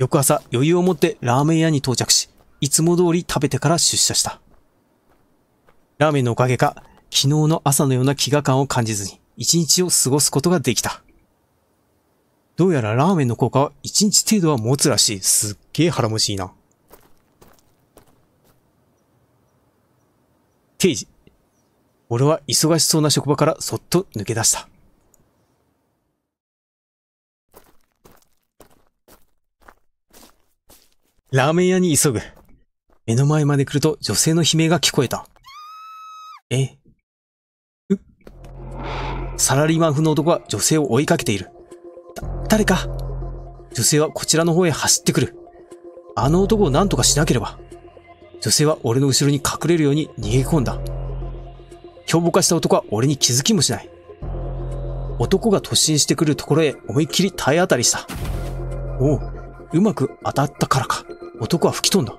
翌朝余裕を持ってラーメン屋に到着し、いつも通り食べてから出社した。ラーメンのおかげか、昨日の朝のような飢餓感を感じずに、一日を過ごすことができた。どうやらラーメンの効果は一日程度は持つらしい。すっげえ腹持ちいいな。定時。俺は忙しそうな職場からそっと抜け出した。ラーメン屋に急ぐ。目の前まで来ると女性の悲鳴が聞こえた。え？う？サラリーマン風の男は女性を追いかけている。だ、誰か？女性はこちらの方へ走ってくる。あの男を何とかしなければ。女性は俺の後ろに隠れるように逃げ込んだ。凶暴化した男は俺に気づきもしない。男が突進してくるところへ思いっきり体当たりした。おう、うまく当たったからか。男は吹き飛んだ。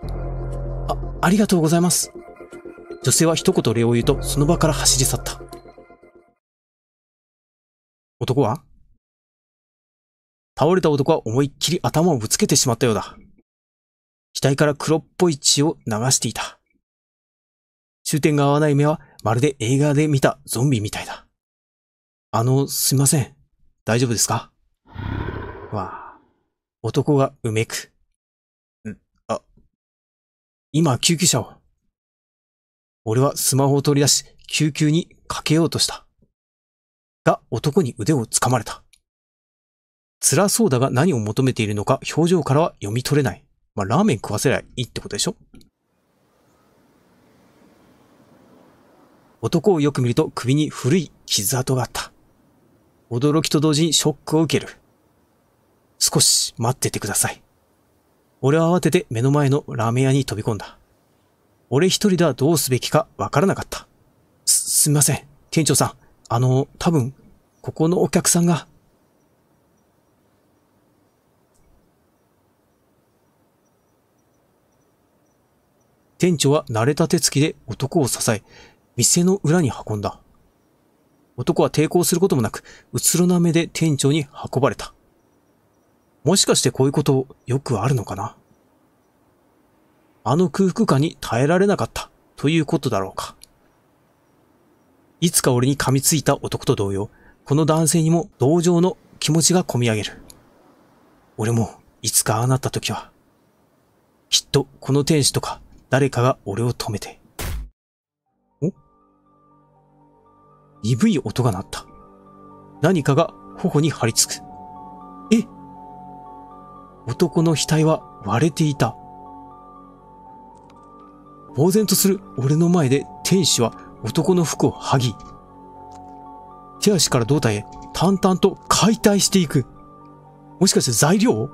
あ、ありがとうございます。女性は一言礼を言うとその場から走り去った。男は倒れた男は思いっきり頭をぶつけてしまったようだ。額から黒っぽい血を流していた。終点が合わない目はまるで映画で見たゾンビみたいだ。あの、すいません。大丈夫ですか？わあ、男がうめく。今救急車を。俺はスマホを取り出し、救急にかけようとした。が、男に腕を掴まれた。辛そうだが何を求めているのか表情からは読み取れない。まあ、ラーメン食わせりゃいいってことでしょ？男をよく見ると首に古い傷跡があった。驚きと同時にショックを受ける。少し待っててください。俺は慌てて目の前のラーメン屋に飛び込んだ。俺一人ではどうすべきかわからなかった。す、すみません。店長さん。あの、多分、ここのお客さんが。店長は慣れた手つきで男を支え、店の裏に運んだ。男は抵抗することもなく、うつろな目で店長に運ばれた。もしかしてこういうことよくあるのかな？あの空腹感に耐えられなかったということだろうか。いつか俺に噛みついた男と同様、この男性にも同情の気持ちが込み上げる。俺もいつかああなった時は、きっとこの天使とか誰かが俺を止めて。お？鈍い音が鳴った。何かが頬に張り付く。男の額は割れていた。呆然とする俺の前で天使は男の服を剥ぎ、手足から胴体へ淡々と解体していく。もしかして材料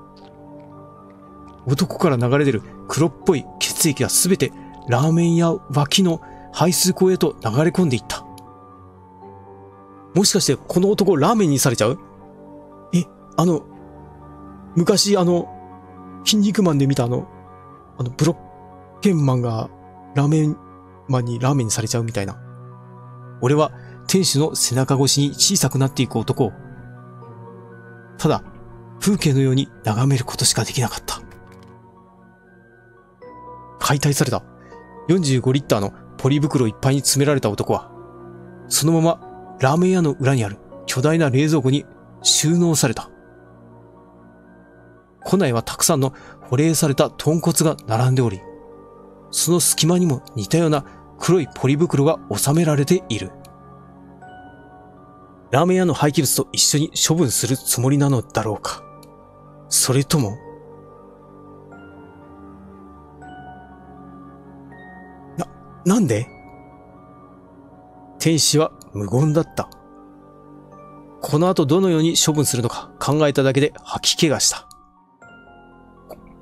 男から流れ出る黒っぽい血液がすべてラーメン屋脇の排水口へと流れ込んでいった。もしかしてこの男ラーメンにされちゃう？え、あの、昔あの、筋肉マンで見たあの、あの、ブロッケンマンがラーメンマンにラーメンにされちゃうみたいな。俺は天使の背中越しに小さくなっていく男を、ただ、風景のように眺めることしかできなかった。解体された45リッターのポリ袋いっぱいに詰められた男は、そのままラーメン屋の裏にある巨大な冷蔵庫に収納された。庫内はたくさんの保冷された豚骨が並んでおり、その隙間にも似たような黒いポリ袋が収められている。ラーメン屋の廃棄物と一緒に処分するつもりなのだろうか。それとも、な、なんで？天使は無言だった。この後どのように処分するのか考えただけで吐き気がした。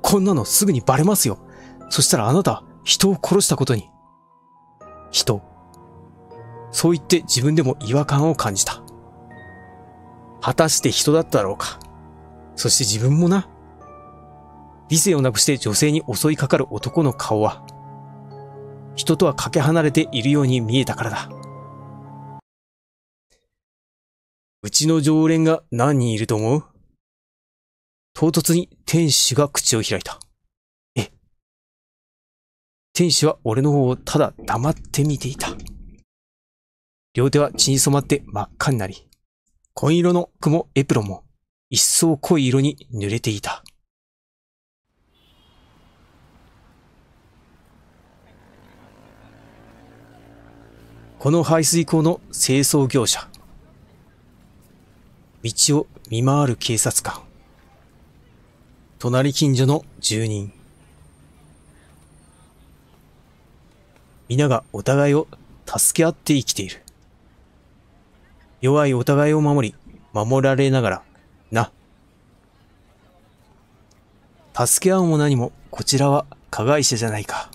こんなのすぐにバレますよ。そしたらあなた人を殺したことに。人。そう言って自分でも違和感を感じた。果たして人だったろうか。そして自分もな。理性をなくして女性に襲いかかる男の顔は、人とはかけ離れているように見えたからだ。うちの常連が何人いると思う？唐突に天使が口を開いた。え？天使は俺の方をただ黙って見ていた。両手は血に染まって真っ赤になり、紺色の雲エプロンも一層濃い色に濡れていた。この排水溝の清掃業者。道を見回る警察官。隣近所の住人。皆がお互いを助け合って生きている。弱いお互いを守り、守られながら、な。助け合うも何も、こちらは加害者じゃないか。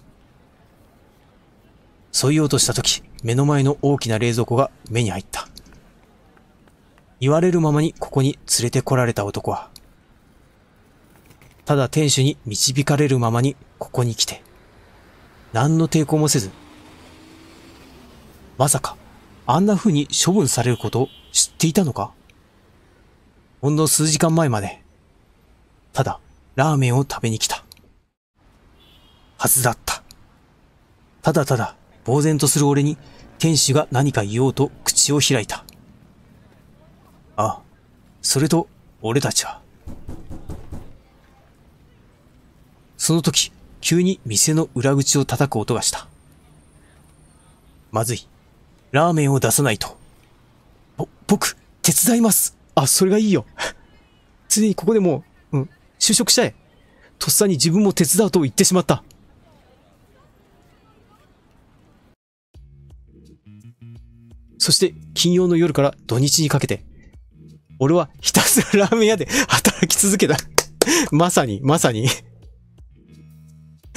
そう言おうとしたとき、目の前の大きな冷蔵庫が目に入った。言われるままにここに連れてこられた男は、ただ店主に導かれるままにここに来て、何の抵抗もせず、まさか、あんな風に処分されることを知っていたのか？ほんの数時間前まで、ただ、ラーメンを食べに来た。はずだった。ただただ、呆然とする俺に、店主が何か言おうと口を開いた。ああ、それと、俺たちは。その時、急に店の裏口を叩く音がした。まずい。ラーメンを出さないと。ぼ、僕、手伝います。あ、それがいいよ。ついにここでもう、うん、就職しちゃえ。とっさに自分も手伝うと言ってしまった。そして金曜の夜から土日にかけて、俺はひたすらラーメン屋で働き続けた。まさに、まさに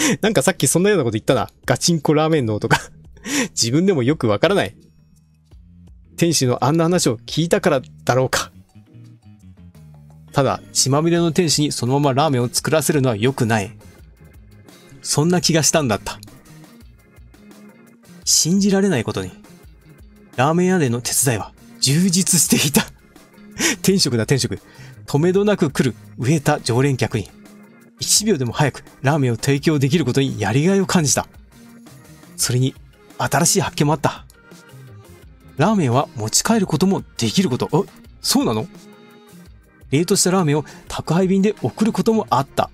なんかさっきそんなようなこと言ったな。ガチンコラーメンのとか 自分でもよくわからない。店主のあんな話を聞いたからだろうか。ただ、血まみれの天使にそのままラーメンを作らせるのは良くない。そんな気がしたんだった。信じられないことに。ラーメン屋での手伝いは充実していた。転職だ転職。止めどなく来る植えた常連客に、1秒でも早くラーメンを提供できることにやりがいを感じた。それに、新しい発見もあった。ラーメンは持ち帰ることもできること。あ、そうなの？冷凍したラーメンを宅配便で送ることもあった。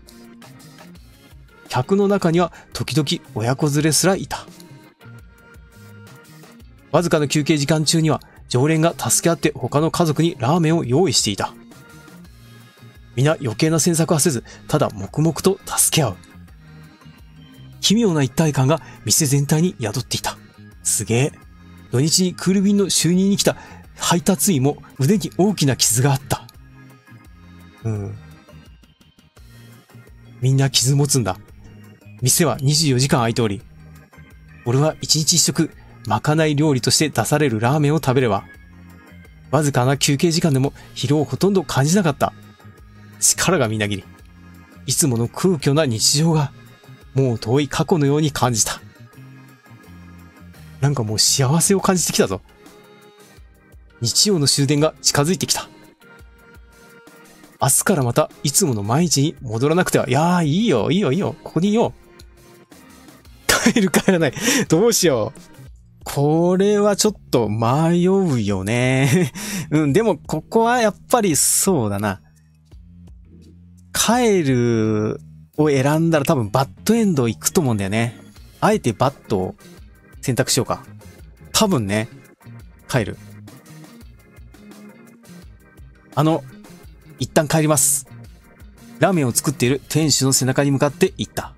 客の中には時々親子連れすらいた。わずかな休憩時間中には常連が助け合って他の家族にラーメンを用意していた。皆余計な詮索はせず、ただ黙々と助け合う。奇妙な一体感が店全体に宿っていた。すげえ。土日にクール便の就任に来た配達員も腕に大きな傷があった。うん。みんな傷持つんだ。店は24時間空いており、俺は一日一食まかない料理として出されるラーメンを食べれば、わずかな休憩時間でも疲労をほとんど感じなかった。力がみなぎり、いつもの空虚な日常が、もう遠い過去のように感じた。なんかもう幸せを感じてきたぞ。日曜の終電が近づいてきた。明日からまたいつもの毎日に戻らなくては、いやーいいよ、いいよ、いいよ、ここにいよう。帰る帰らない。どうしよう。これはちょっと迷うよね。うん、でもここはやっぱりそうだな。帰るを選んだら多分バッドエンド行くと思うんだよね。あえてバットを選択しようか。多分ね、帰る。あの、一旦帰ります。ラーメンを作っている店主の背中に向かって言った。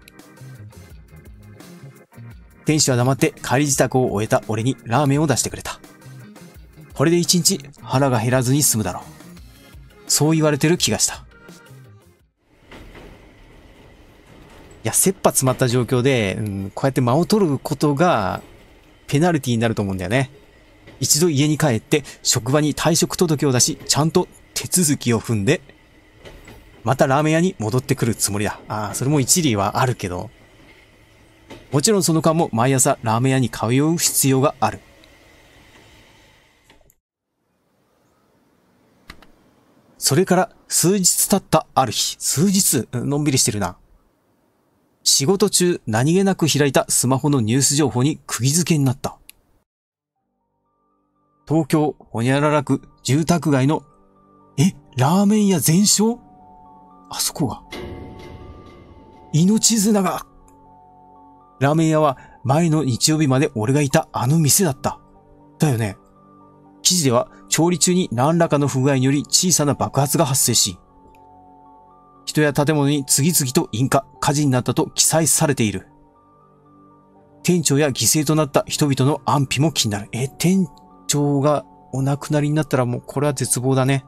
店主は黙って帰り支度を終えた俺にラーメンを出してくれた。これで一日腹が減らずに済むだろう。そう言われてる気がした。や、切羽詰まった状況で、うん、こうやって間を取ることがペナルティになると思うんだよね。一度家に帰って職場に退職届を出し、ちゃんと手続きを踏んで、またラーメン屋に戻ってくるつもりだ。ああ、それも一理はあるけど、もちろんその間も毎朝ラーメン屋に通う必要がある。それから数日経ったある日、数日、のんびりしてるな。仕事中何気なく開いたスマホのニュース情報に釘付けになった。東京、ほにゃらら区、住宅街の、え、ラーメン屋全焼？あそこが。命綱が。ラーメン屋は前の日曜日まで俺がいたあの店だった。だよね。記事では調理中に何らかの不具合により小さな爆発が発生し、人や建物に次々と引火、火事になったと記載されている。店長や犠牲となった人々の安否も気になる。え、店長がお亡くなりになったらもうこれは絶望だね。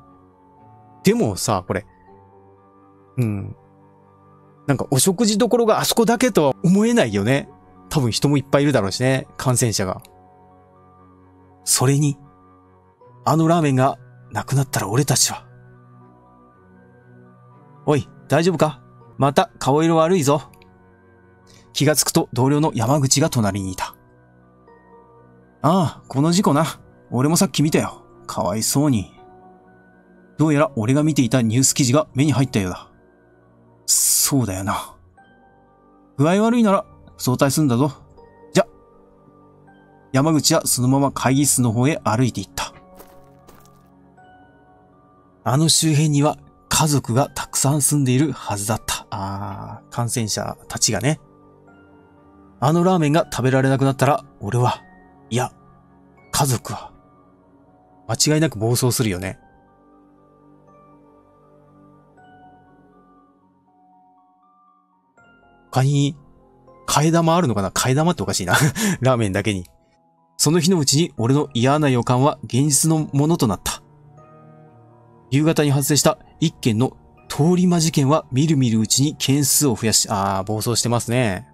でもさ、これ。うん。なんかお食事どころがあそこだけとは思えないよね。多分人もいっぱいいるだろうしね。感染者が。それに、あのラーメンがなくなったら俺たちは。おい、大丈夫か？また顔色悪いぞ。気がつくと同僚の山口が隣にいた。ああ、この事故な。俺もさっき見たよ。かわいそうに。どうやら俺が見ていたニュース記事が目に入ったようだ。そうだよな。具合悪いなら早退すんだぞ。じゃ。山口はそのまま会議室の方へ歩いていった。あの周辺には家族がたくさん住んでいるはずだった。あー、感染者たちがね。あのラーメンが食べられなくなったら、俺は、いや、家族は、間違いなく暴走するよね。他に、替え玉あるのかな？替え玉っておかしいな。ラーメンだけに。その日のうちに俺の嫌な予感は現実のものとなった。夕方に発生した一件の通り魔事件はみるみるうちに件数を増やし、あー、暴走してますね。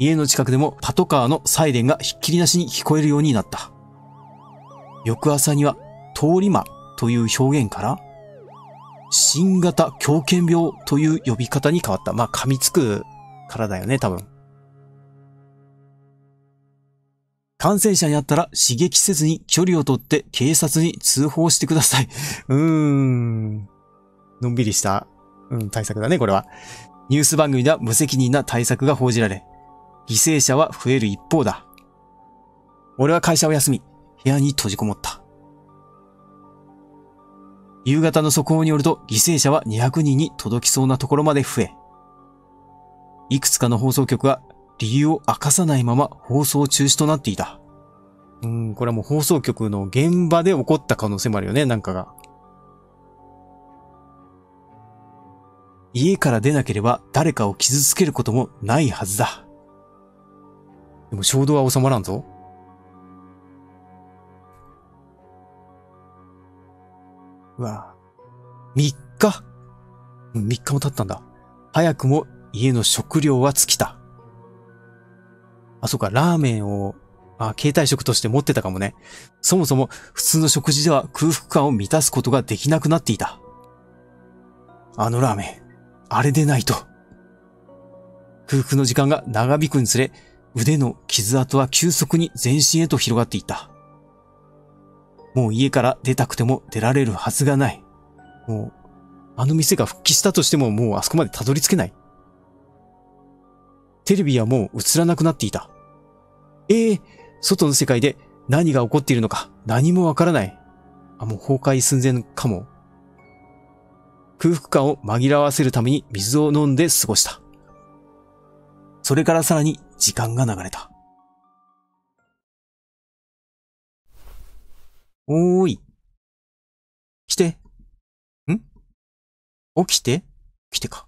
家の近くでもパトカーのサイレンがひっきりなしに聞こえるようになった。翌朝には通り魔という表現から新型狂犬病という呼び方に変わった。まあ、噛みつくからだよね、多分。感染者にあったら刺激せずに距離をとって警察に通報してください。うーん。のんびりした、うん、対策だね、これは。ニュース番組では無責任な対策が報じられ、犠牲者は増える一方だ。俺は会社を休み、部屋に閉じこもった。夕方の速報によると犠牲者は200人に届きそうなところまで増え、いくつかの放送局は理由を明かさないまま放送中止となっていた。うん、これはもう放送局の現場で起こった可能性もあるよね、なんかが。家から出なければ誰かを傷つけることもないはずだ。でも衝動は収まらんぞ。うわ。3日 ?3 日も経ったんだ。早くも家の食料は尽きた。あ、そうか、ラーメンを、あ、携帯食として持ってたかもね。そもそも普通の食事では空腹感を満たすことができなくなっていた。あのラーメン、あれでないと。空腹の時間が長引くにつれ、腕の傷跡は急速に全身へと広がっていった。もう家から出たくても出られるはずがない。もう、あの店が復帰したとしてももうあそこまでたどり着けない。テレビはもう映らなくなっていた。ええー、外の世界で何が起こっているのか何もわからない。あ、もう崩壊寸前かも。空腹感を紛らわせるために水を飲んで過ごした。それからさらに時間が流れた。おーい。来て。ん？起きて？来てか。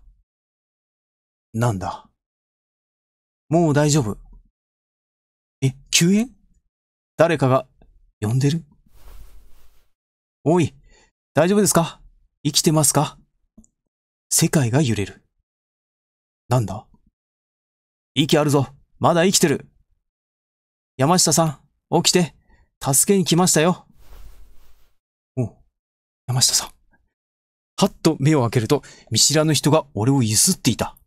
なんだ？もう大丈夫。え、救援？誰かが呼んでる？おい、大丈夫ですか？生きてますか？世界が揺れる。なんだ？息あるぞ。まだ生きてる。山下さん、起きて。助けに来ましたよ。お山下さん。はっと目を開けると、見知らぬ人が俺をゆすっていた。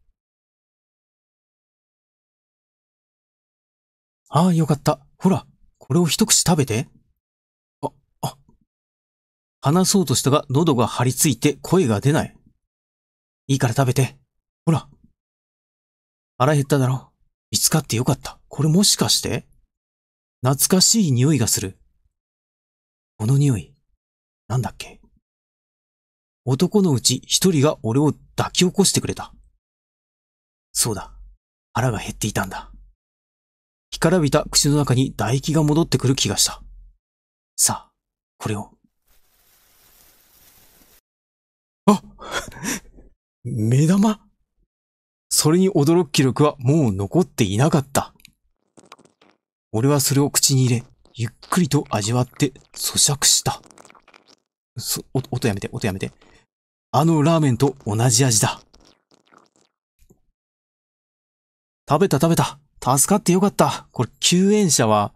ああ、よかった。ほら、これを一口食べて。あ、あ。話そうとしたが喉が張り付いて声が出ない。いいから食べて。ほら。腹減っただろ。見つかってよかった。これもしかして懐かしい匂いがする。この匂い、なんだっけ男のうち一人が俺を抱き起こしてくれた。そうだ。腹が減っていたんだ。干からびた口の中に唾液が戻ってくる気がした。さあ、これを。あ 目玉？それに驚く記録はもう残っていなかった。俺はそれを口に入れ、ゆっくりと味わって咀嚼した。そ、音やめて、音やめて。あのラーメンと同じ味だ。食べた食べた。助かってよかった。これ、救援者は、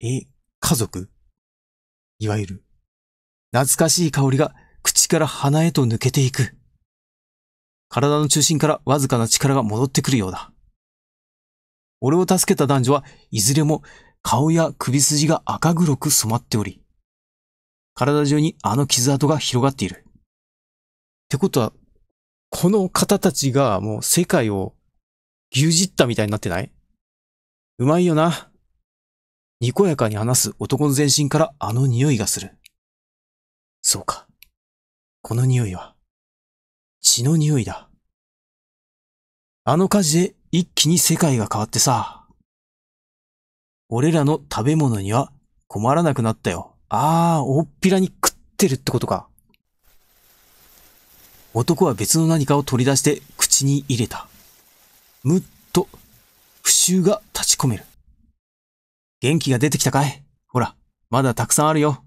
え、家族？いわゆる、懐かしい香りが口から鼻へと抜けていく。体の中心からわずかな力が戻ってくるようだ。俺を助けた男女はいずれも顔や首筋が赤黒く染まっており、体中にあの傷跡が広がっている。ってことは、この方たちがもう世界を牛耳ったみたいになってない？うまいよな。にこやかに話す男の全身からあの匂いがする。そうか。この匂いは、血の匂いだ。あの火事で一気に世界が変わってさ。俺らの食べ物には困らなくなったよ。ああ、おっぴらに食ってるってことか。男は別の何かを取り出して口に入れた。むっと、不臭が立ち込める。元気が出てきたかい？ほら、まだたくさんあるよ。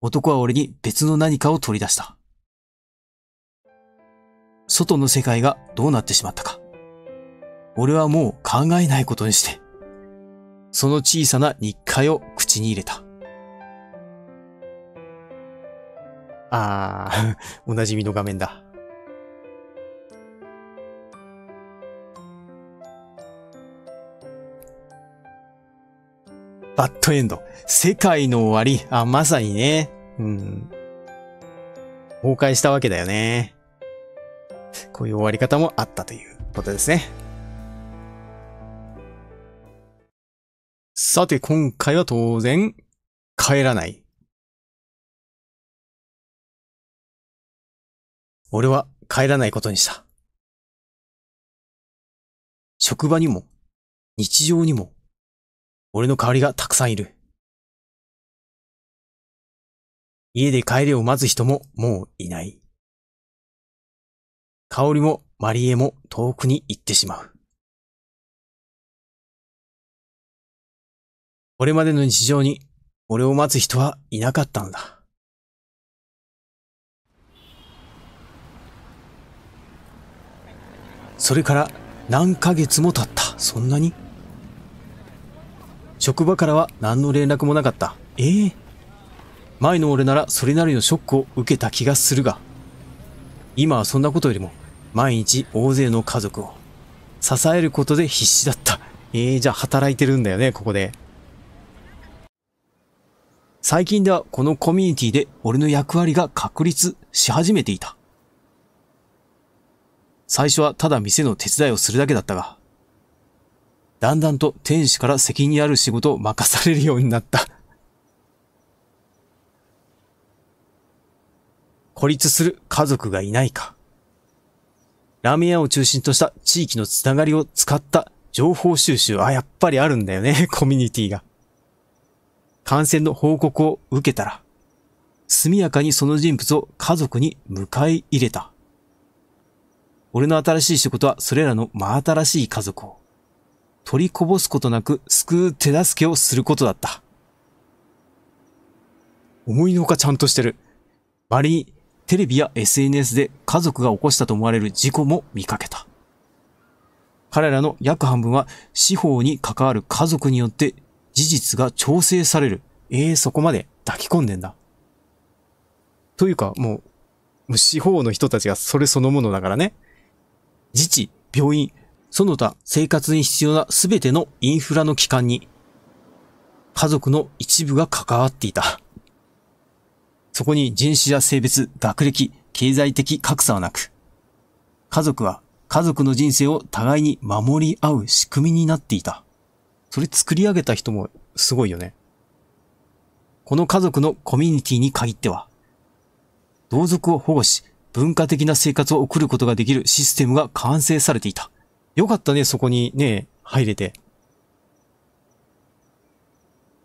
男は俺に別の何かを取り出した。外の世界がどうなってしまったか。俺はもう考えないことにして、その小さな日課を口に入れた。ああ、おなじみの画面だ。バッドエンド。世界の終わり。あ、まさにね。うん。崩壊したわけだよね。こういう終わり方もあったということですね。さて、今回は当然、帰らない。俺は帰らないことにした。職場にも、日常にも、俺の代わりがたくさんいる。家で帰れを待つ人ももういない。香りもマリエも遠くに行ってしまう。これまでの日常に俺を待つ人はいなかったんだ。それから何ヶ月も経った。そんなに？職場からは何の連絡もなかった。ええー、前の俺ならそれなりのショックを受けた気がするが、今はそんなことよりも毎日大勢の家族を支えることで必死だった。ええー、じゃあ働いてるんだよね、ここで。最近ではこのコミュニティで俺の役割が確立し始めていた。最初はただ店の手伝いをするだけだったが、だんだんと天使から責任ある仕事を任されるようになった。孤立する家族がいないか。ラーメン屋を中心とした地域のつながりを使った情報収集。あ、やっぱりあるんだよね、コミュニティが。感染の報告を受けたら、速やかにその人物を家族に迎え入れた。俺の新しい仕事はそれらの真新しい家族を取りこぼすことなく救う手助けをすることだった。思いのほかちゃんとしてる。周りにテレビや SNS で家族が起こしたと思われる事故も見かけた。彼らの約半分は司法に関わる家族によって事実が調整される。ええー、そこまで抱き込んでんだ。というか、もう、司法の人たちがそれそのものだからね。自治、病院、その他生活に必要なすべてのインフラの機関に、家族の一部が関わっていた。そこに人種や性別、学歴、経済的格差はなく、家族は家族の人生を互いに守り合う仕組みになっていた。それ作り上げた人もすごいよね。この家族のコミュニティに限っては、同族を保護し、文化的な生活を送ることができるシステムが完成されていた。よかったね、そこにね、入れて。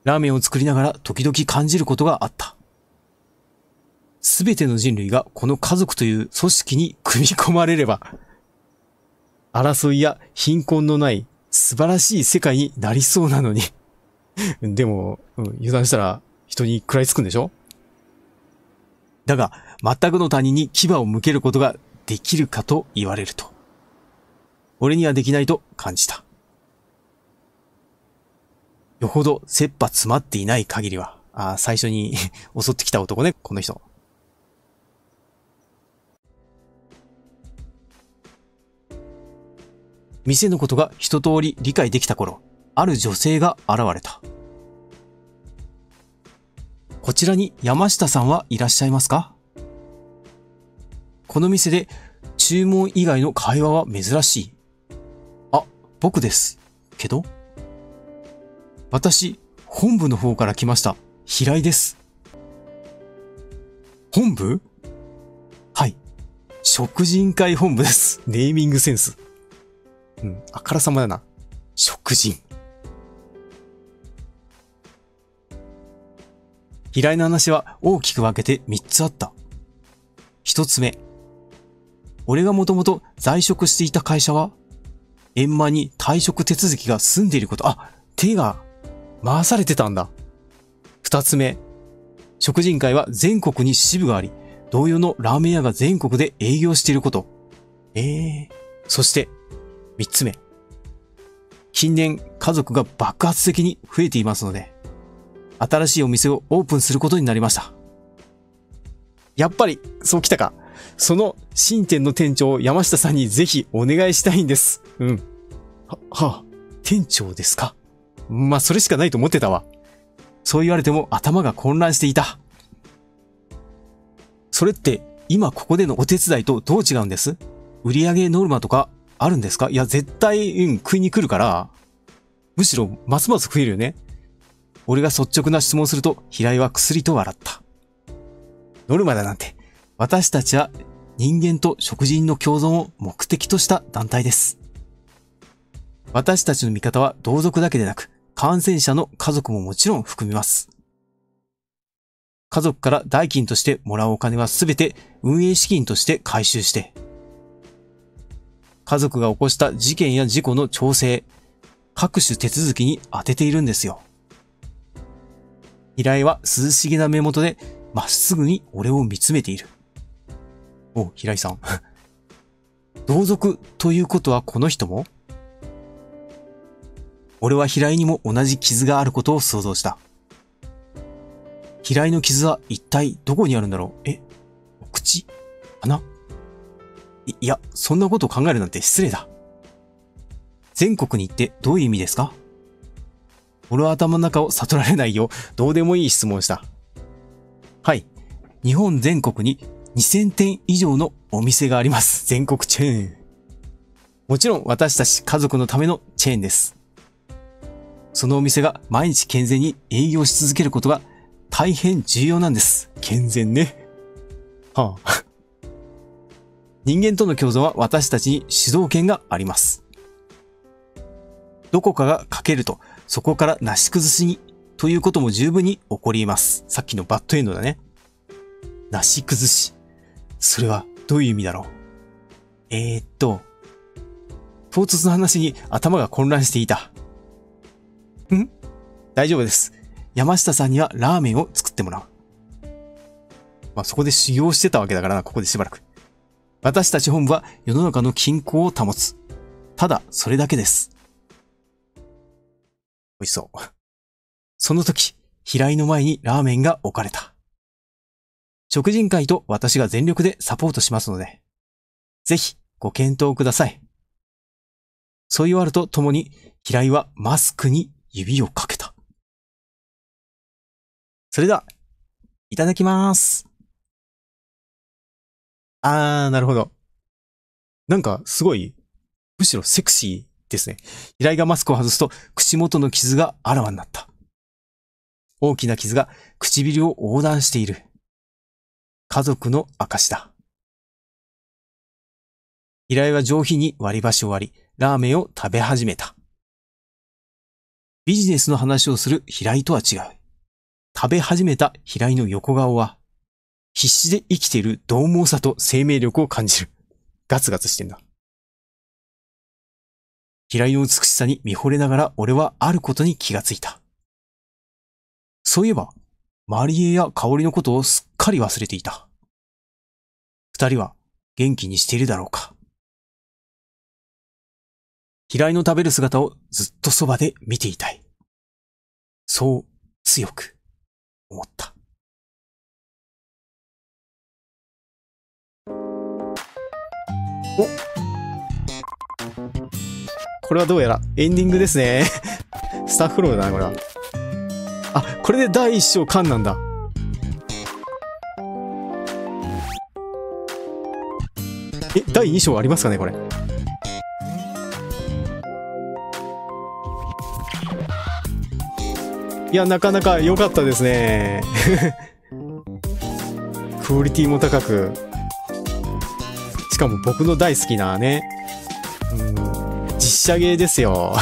ラーメンを作りながら時々感じることがあった。すべての人類がこの家族という組織に組み込まれれば、争いや貧困のない素晴らしい世界になりそうなのに でも、うん、油断したら人に食らいつくんでしょ？だが、全くの他人に牙を向けることができるかと言われると。俺にはできないと感じた。よほど切羽詰まっていない限りは、あ最初に 襲ってきた男ね、この人。店のことが一通り理解できた頃、ある女性が現れた。こちらに山下さんはいらっしゃいますか？この店で注文以外の会話は珍しい。僕です。けど私、本部の方から来ました。平井です。本部？はい。食人会本部です。ネーミングセンス。うん、あからさまだな。食人。平井の話は大きく分けて3つあった。1つ目。俺がもともと在職していた会社は、円満に退職手続きが済んでいること。あ、手が回されてたんだ。2つ目。食人会は全国に支部があり、同様のラーメン屋が全国で営業していること。ええー。そして、三つ目。近年、家族が爆発的に増えていますので、新しいお店をオープンすることになりました。やっぱり、そう来たか。その新店の店長を、山下さんにぜひお願いしたいんです。うん。は、はあ、店長ですか？まあ、それしかないと思ってたわ。そう言われても頭が混乱していた。それって、今ここでのお手伝いとどう違うんです？売上ノルマとかあるんですか？いや、絶対、うん、食いに来るから、むしろ、ますます増えるよね。俺が率直な質問すると、平井は薬と笑った。ノルマだなんて、私たちは人間と食人の共存を目的とした団体です。私たちの味方は同族だけでなく、感染者の家族ももちろん含みます。家族から代金としてもらうお金はすべて運営資金として回収して、家族が起こした事件や事故の調整、各種手続きに当てているんですよ。平井は涼しげな目元でまっすぐに俺を見つめている。お、平井さん。同族ということはこの人も？俺は平井にも同じ傷があることを想像した。平井の傷は一体どこにあるんだろう？え？お口？鼻？い、いや、そんなこと考えるなんて失礼だ。全国に行ってどういう意味ですか？俺は頭の中を悟られないよどうでもいい質問した。はい。日本全国に2000店以上のお店があります。全国チェーン。もちろん私たち家族のためのチェーンです。そのお店が毎日健全に営業し続けることが大変重要なんです。健全ね。はあ。人間との共存は私たちに主導権があります。どこかが欠けると、そこからなし崩しに、ということも十分に起こります。さっきのバッドエンドだね。なし崩し。それはどういう意味だろう？えー、っと、唐突の話に頭が混乱していた。ん？大丈夫です。山下さんにはラーメンを作ってもらう。まあ、そこで修行してたわけだからな、ここでしばらく。私たち本部は世の中の均衡を保つ。ただ、それだけです。美味しそう。その時、平井の前にラーメンが置かれた。食人会と私が全力でサポートしますので、ぜひご検討ください。そう言われるとともに、平井はマスクに指をかけた。それでは、いただきます。あー、なるほど。なんか、すごい、むしろセクシーですね。平井がマスクを外すと、口元の傷があらわになった。大きな傷が唇を横断している。家族の証だ。平井は上品に割り箸を割り、ラーメンを食べ始めた。ビジネスの話をする平井とは違う。食べ始めた平井の横顔は、必死で生きている獰猛さと生命力を感じる。ガツガツしてんだ。平井の美しさに見惚れながら俺はあることに気がついた。そういえば、マリエや香りのことをすっかり忘れていた。二人は元気にしているだろうか。平井の食べる姿をずっとそばで見ていたい。そう強く思った。おこれはどうやらエンディングですね。スタッフロールだな、これは。あ、これで第一章巻なんだ。え、第二章ありますかね、これ。いや、なかなか良かったですね。クオリティも高く。しかも僕の大好きなね、うん、実写ゲーですよ。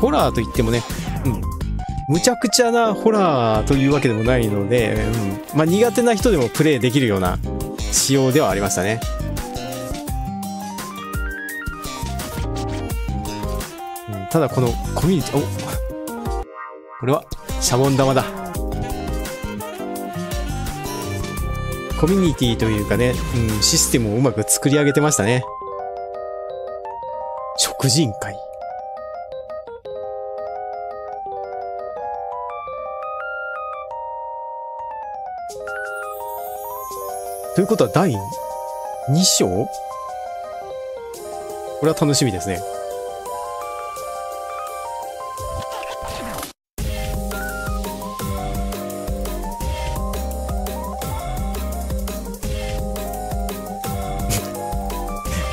ホラーといってもね、うん、むちゃくちゃなホラーというわけでもないので、うん、まあ、苦手な人でもプレイできるような仕様ではありましたね。うん、ただこのコミュニティ、おこれはシャボン玉だ。コミュニティというかね、うん、システムをうまく作り上げてましたね。食人会。ということは第2章？これは楽しみですね。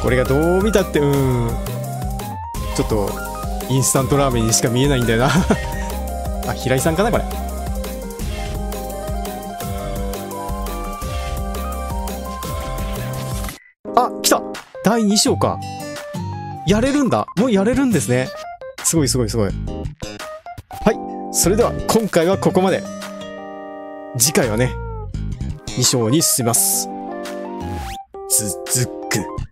これがどう見たって、うん。ちょっと、インスタントラーメンにしか見えないんだよな。あ、平井さんかなこれ。第2章か。やれるんだもうやれるんですね。すごいすごいすごい。はい。それでは、今回はここまで。次回はね、2章に進みます。続く。